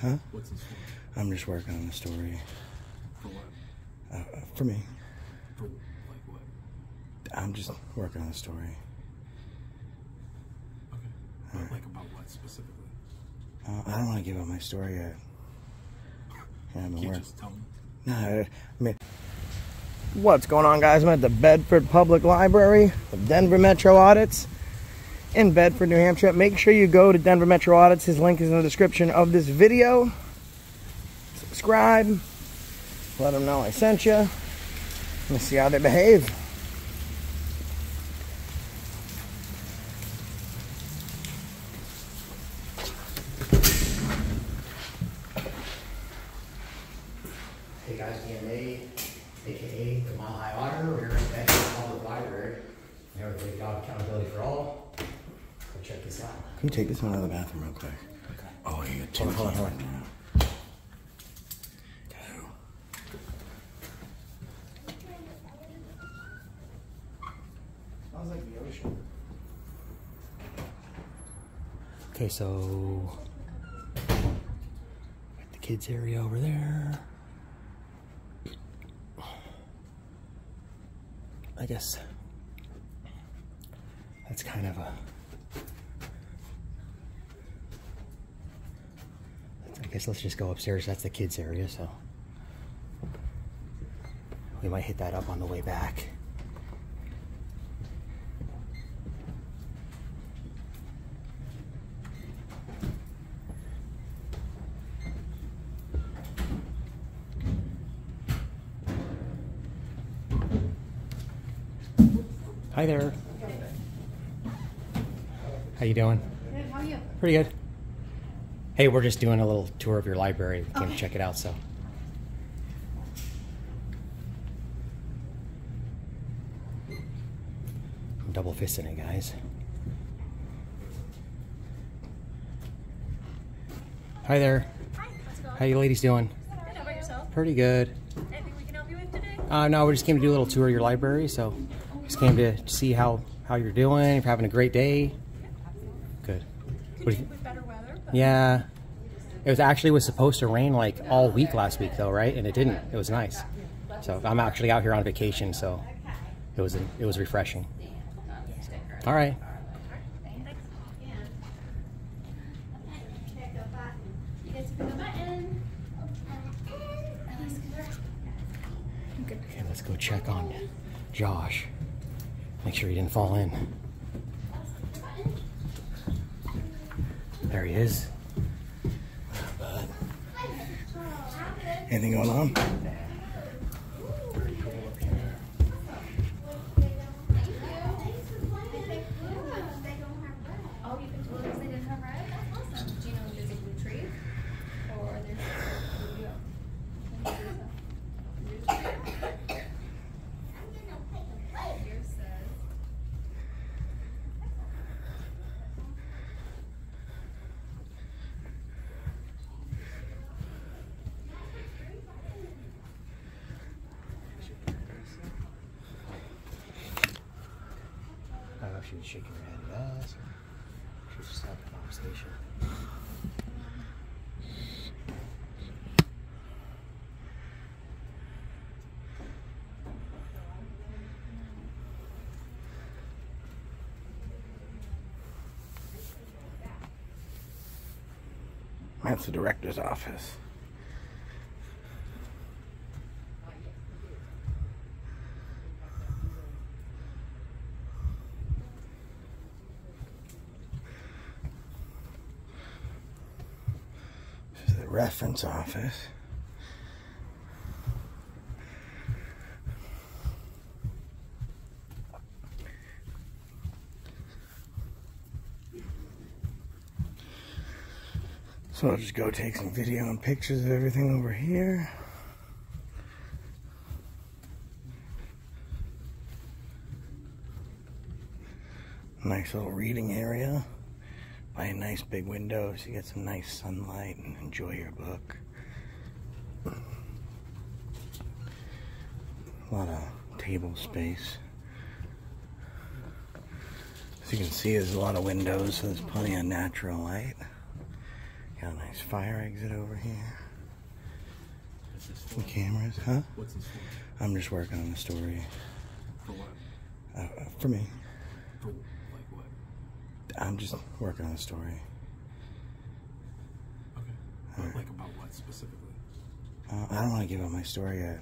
Huh? What's the story? I'm just working on the story. For what? Uh, for me. For like what? I'm just working on the story. Okay. But like about what specifically? Uh, I don't want to give up my story yet. Yeah, I'm Can't just tell me. No, I mean, what's going on, guys? I'm at the Bedford Public Library of Denver Metro Audits in Bedford, New Hampshire. Make sure you go to Denver Metro Audits. His link is in the description of this video. Subscribe. Let them know I sent you. Let's see how they behave. Hey guys, DMA, aka the Mile High Auditor, we're here at Bedford Public Library. Here with Big Dog Accountability for All. Go check this out. Can you take this one out of the bathroom real quick? Okay. Oh, you got two Hold on, hold on, hold on. Go. Smells like the ocean. Okay, so got the kids area over there. I guess that's kind of a. I guess let's just go upstairs. That's the kids area, so we might hit that up on the way back. Hi there. How you doing? Good, how are you? Pretty good. Hey, we're just doing a little tour of your library. We came Okay. to check it out, so. I'm double fisting it, guys. Hi there. Hi, how's it going? How you ladies doing? Good, how about yourself? Pretty good. Anything we can help you with today? Uh, no, we just came to do a little tour of your library, so just came to see how how you're doing. If you're having a great day. Good. Could What do you- Yeah. It was actually was supposed to rain like all week last week though, right? And it didn't. It was nice. So I'm actually out here on vacation, so it was it was refreshing. All right. Okay, let's go check on Josh. Make sure he didn't fall in. There he is. Bud. Anything going on? Oh, you picked ones they didn't have red? That's awesome. Do you know if there's a blue tree? Or there's Here says. I don't know if she was shaking her head at us or she was just having a conversation. That's the director's office. Reference office. So I'll just go take some video and pictures of everything over here. Nice little reading area. By a nice big window so you get some nice sunlight and enjoy your book. A lot of table space. As you can see, there's a lot of windows, so there's plenty of natural light. Got a nice fire exit over here. What's this Some for? cameras, huh? What's this for? I'm just working on the story. For what? Uh, uh, for me, For? I'm just working on a story. Okay. But like about what specifically? Uh, I don't want to give up my story yet.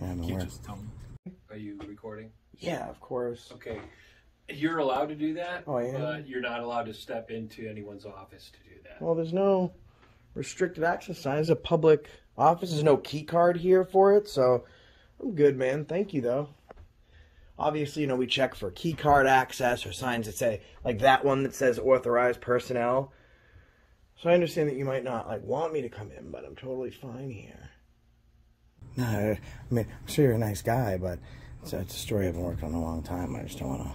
Yeah, I've Can you work- just tell me? Are you recording? yeah, of course. Okay. You're allowed to do that, Oh, yeah? but you're not allowed to step into anyone's office to do that. Well, there's no restricted access sign. It's a public office. There's no key card here for it, so I'm good, man. Thank you, though. Obviously, you know, we check for key card access or signs that say, like that one that says authorized personnel. So I understand that you might not, like, want me to come in, but I'm totally fine here. No, I mean, I'm sure you're a nice guy, but it's, it's a story I've been working on a long time. I just don't want to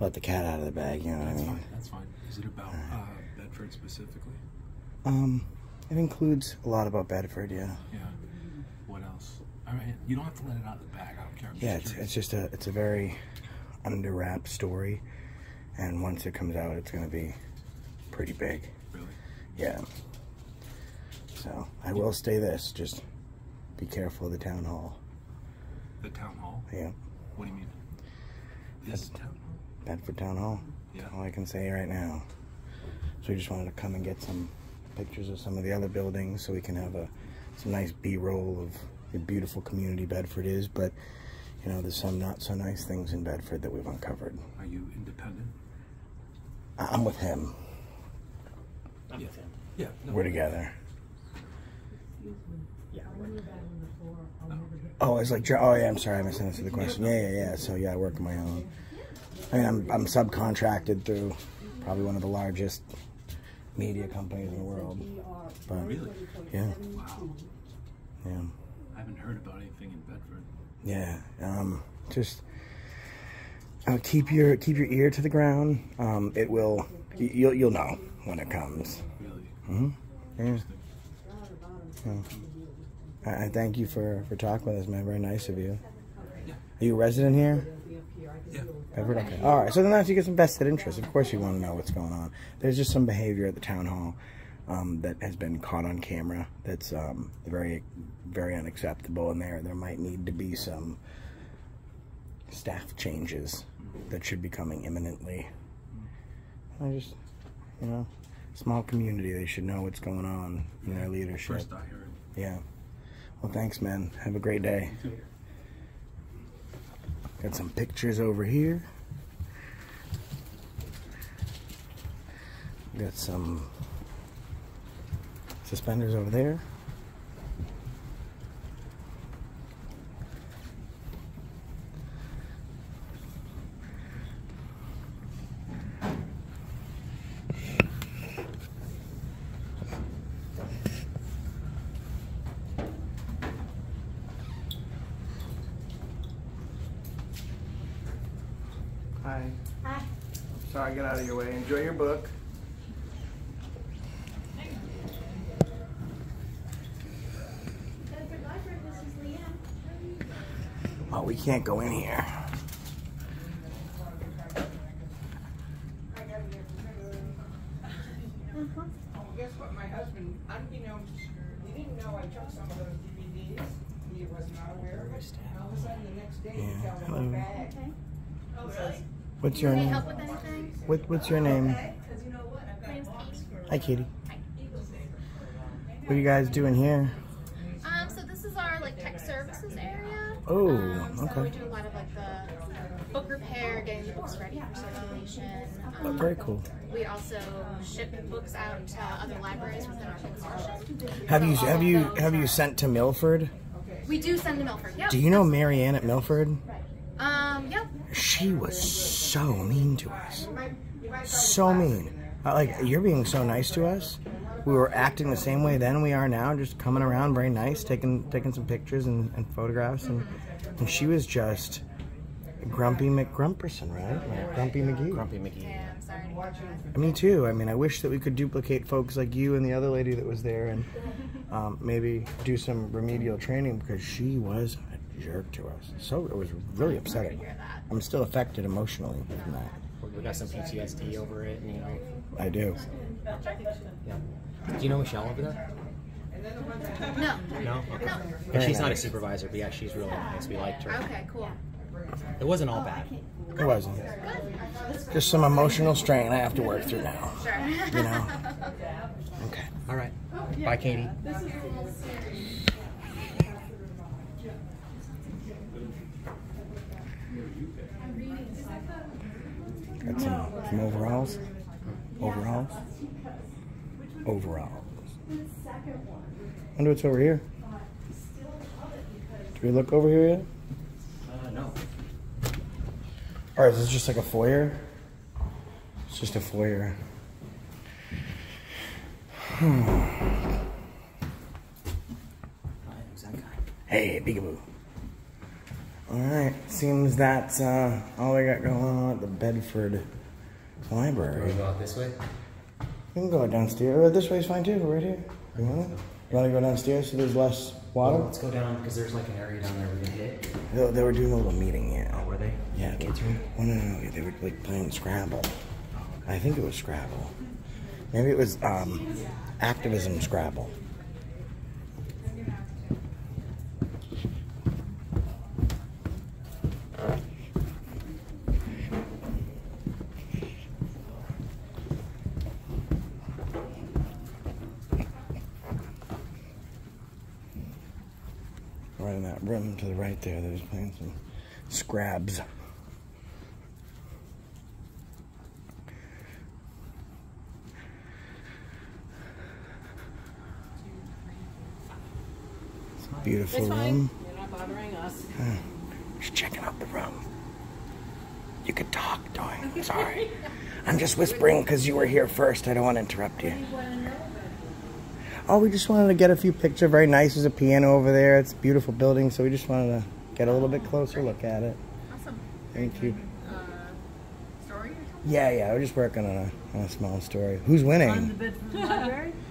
let the cat out of the bag, you know what I That's mean? fine. That's fine. Is it about uh, Bedford specifically? Um, it includes a lot about Bedford, yeah. Yeah. What else? All right. You don't have to let it out of the bag. I don't care. I'm Yeah, it's, it's just a it's a very under wrap story, and once it comes out, it's gonna be pretty big. really. Yeah. So I will stay this: just be careful of the town hall. The town hall. Yeah, What do you mean? This town hall. Bedford Town Hall. Yeah. That's all I can say right now. So we just wanted to come and get some pictures of some of the other buildings, so we can have a some nice B-roll of the beautiful community Bedford is. But you know, there's some not so nice things in Bedford that we've uncovered. Are you independent? I- I'm with him. I'm with him. Yeah. No. We're together. Yeah. Oh, it's like, oh yeah, I'm sorry, I misunderstood the question. Yeah, yeah, yeah. So yeah, I work on my own. I mean, I'm, I'm subcontracted through probably one of the largest media companies in the world. But Really? yeah, Wow. yeah, I haven't heard about anything in Bedford. Yeah. Um, just uh, keep your keep your ear to the ground. Um, it will. You'll you'll know when it comes. Really. Yeah. Yeah. I, I thank you for for talking with us, man. Very nice of you. Are you a resident here? Yeah. Okay. All right. So then that's you get some vested interest. Of course, you want to know what's going on. There's just some behavior at the town hall um, that has been caught on camera. That's um, very, very unacceptable. And there, there might need to be some staff changes that should be coming imminently. I just, you know, small community. They should know what's going on in their leadership. First I heard. Yeah. Well, thanks, man. Have a great day. Got some pictures over here. Got some suspenders over there. Hi. Hi. Sorry, get out of your way. Enjoy your book. Bedford Library, this is Leanne. Oh, we can't go in here. Guess what, my husband, unbeknownst, he didn't know I took some of those DVDs. He was not aware of it. And all of a sudden, the next day, he Yeah, tells me hello. bag. Okay. Oh, really? What's your name? help with anything? What, what's your name? My name's Katie. Hi, Katie. What are you guys doing here? Um, so this is our like tech services area. Oh, um, so okay. we do a lot of like the book repair, getting the books ready for circulation. Oh, Um, very cool. We also ship books out to other libraries within our consortium. Have you So all have you have you sent to Milford? We do send to Milford. Yep. Do you know Marianne at Milford? Um. Yep. She was so mean to us. So mean. Like you're being so nice to us. We were acting the same way then we are now, just coming around very nice, taking taking some pictures and, and photographs, and and she was just grumpy McGrumperson, right? Like grumpy McGee. Grumpy McGee. Yeah. I'm sorry. to. Me too. I mean, I wish that we could duplicate folks like you and the other lady that was there, and um, maybe do some remedial training because she was a jerk to us. So it was really upsetting. I'm still affected emotionally from that. We got some PTSD over it, and you know. I do. Yeah. Do you know Michelle over there? No. No. Okay. And she's not a supervisor, but yeah, she's really nice. We liked her. Okay, cool. It wasn't all bad. It wasn't. Just some emotional strain I have to work through now. Sure. You know? Okay. All right. Bye, Katie. Got some, some overalls. Overalls. Overalls. Wonder what's over here. Did we look over here yet? Uh, no. Or is this just like a foyer? It's just a foyer. Who's that guy? Hey, peekaboo. Alright, seems that's uh, all we got going on at the Bedford Library. We go out this way? We can go downstairs. Or this way's fine too, right here. You want to? You want to go downstairs so there's less water? Let's go down because there's like an area down there we can hit. They, they were doing a little meeting, yeah. Oh, were they? Yeah, kids were. Well, no, no, no, they were like playing Scrabble. I think it was Scrabble. Maybe it was um, activism Scrabble. Right in that room to the right there, they was playing some Scrabs. Beautiful room. You're not bothering us. Just checking out the room. You could talk, darling. Sorry. I'm just whispering because you were here first. I don't want to interrupt you. Oh, we just wanted to get a few pictures. Very nice. There's a piano over there. It's a beautiful building, so we just wanted to get a little bit closer look at it. Awesome. Thank you. Uh, story or something? Yeah, yeah. We're just working on a, on a small story. Who's winning? Bedford Library?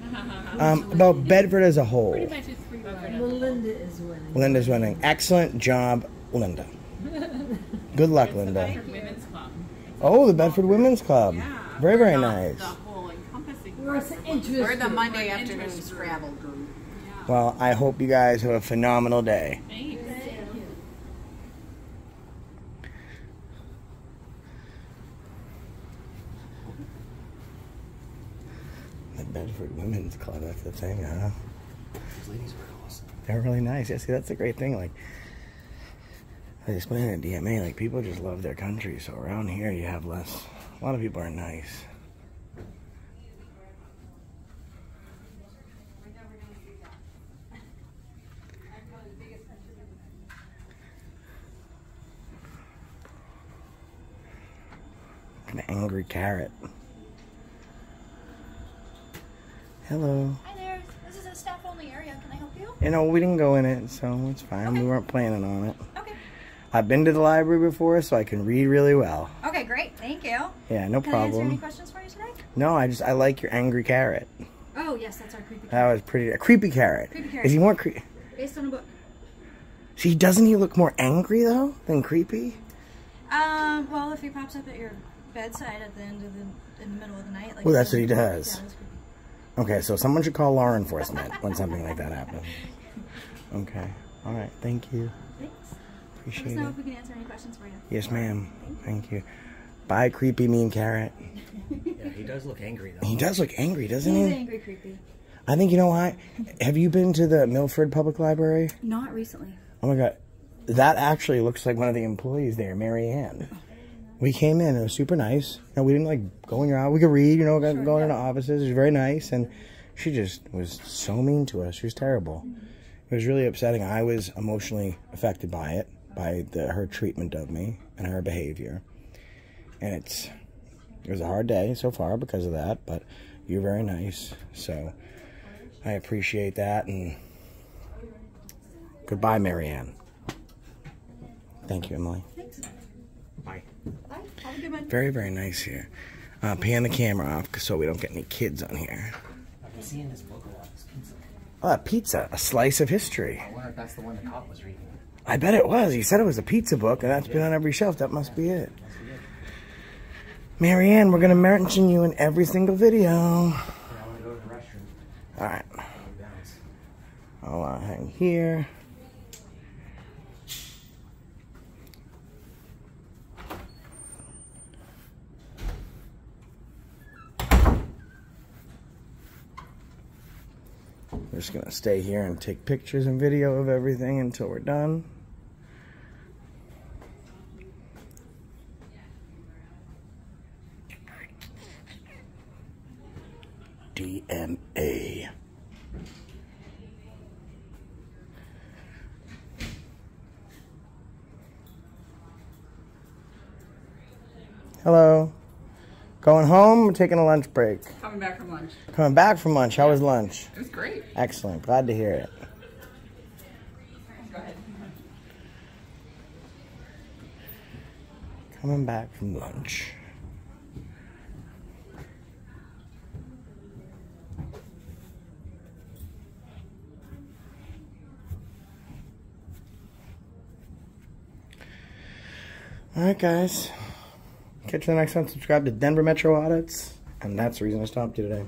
Um, about Bedford as a whole. Melinda is winning. Linda's winning. Excellent job, Linda. Good luck, Linda. Women's Club. Oh, the Bedford Women's Club. Very, very The- nice. The whole encompassing. We're group. We're the Monday afternoon Scrabble group. Well, I hope you guys have a phenomenal day. Thanks. The Bedford Women's Club, that's the thing, huh? Those ladies were awesome. They're really nice. Yeah, see, that's the great thing. Like, I was explaining at DMA, like, people just love their country. So around here, you have less. A lot of people are nice. An angry carrot. Hello. Hi there. This is a staff only area. Can I help you? You know, we didn't go in it, so it's fine. We weren't planning on it. Okay. I've been to the library before, so I can read really well. Okay, great. Thank you. Yeah, no Can I answer any problem. questions for you today? No, I just I like your angry carrot. Oh, yes, that's our creepy That was pretty. A creepy carrot. Creepy carrot. Is he more creepy? Based on a book. See, doesn't he look more angry though than creepy? Um, well, if he pops up at your bedside at the end of the, in the middle of the night, like. Well, that's what he does. Yeah. Okay, so someone should call law enforcement when something like that happens. Okay. All right. Thank you. Thanks. Let us Appreciate know it. if we can answer any questions for you. Yes, ma'am. Thank you. Bye, creepy mean carrot. Yeah, he does look angry though. He does look angry, doesn't He's he? He's angry creepy. I think you know what. Have you been to the Milford Public Library? Not recently. Oh my god, that actually looks like one of the employees there, Marianne. Oh, We came in, it was super nice. You know, we didn't like go in your office. We could read, you know, go going into offices. It was very nice, and she just was so mean to us. She was terrible. It was really upsetting. I was emotionally affected by it, by the, her treatment of me and her behavior. And it's it was a hard day so far because of that, but you're very nice, so I appreciate that. And goodbye, Marianne. Thank you, Emily. Thanks. Bye. Bye. Have a good one. Very, very nice here. Uh, pan the camera off so we don't get any kids on here. I've been seeing this book a lot. This pizza. Oh, a pizza, a slice of history. I wonder if that's the one the cop was reading. I bet it was. He said it was a pizza book, and that's been on every shelf. That must be it. Marianne, we're gonna mention you in every single video. Yeah, I want to go to the restroom. All right. I'll uh, hang here. We're just gonna stay here and take pictures and video of everything until we're done. DMA. Hello. Going home taking a lunch break? Coming back from lunch. Coming back from lunch. How was lunch? It was great. Excellent. Glad to hear it. Go ahead. Coming back from lunch. Alright, guys. Catch you the next time. Subscribe to Denver Metro Audits. And that's the reason I stopped you today.